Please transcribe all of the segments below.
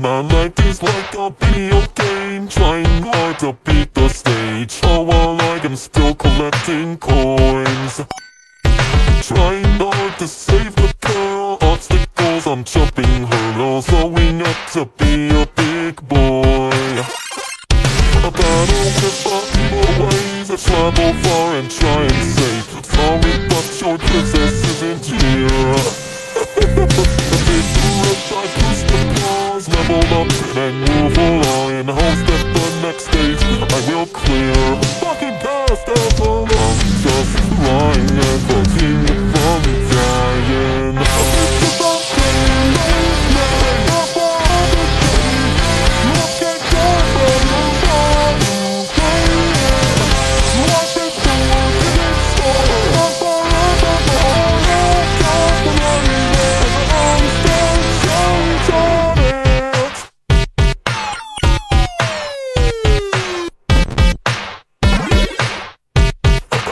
My life is like a video game Trying hard to beat the stage. Oh, all while I am still collecting coins. Trying hard to save the girl. Obstacles, I'm jumping hurdles Growing up to be a big boy. A battle with my evil ways I travel far and try and and move along In hopes that the next stage I will clear. Fucking past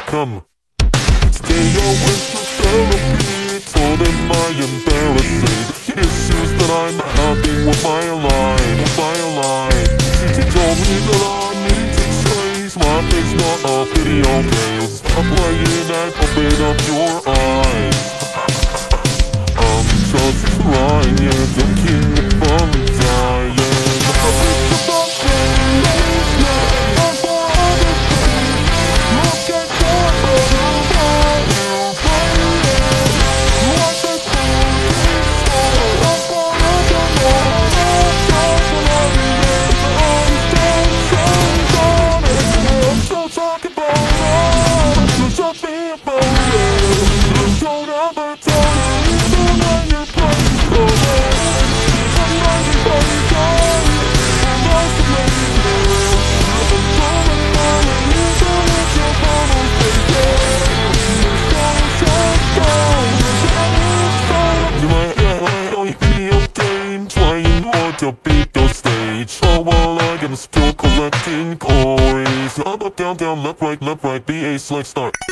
Come. Stay away from therapy Told him my embarrassing Issues that I'm having with my line With my line She told me that I need to trace Life is not a video game Stop playing and open up your eyes. I'm just trying to the stage. Oh, All while I am still collecting coins. Up, up, down, down, left, right, left, right, B, A, select, start